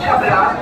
下不了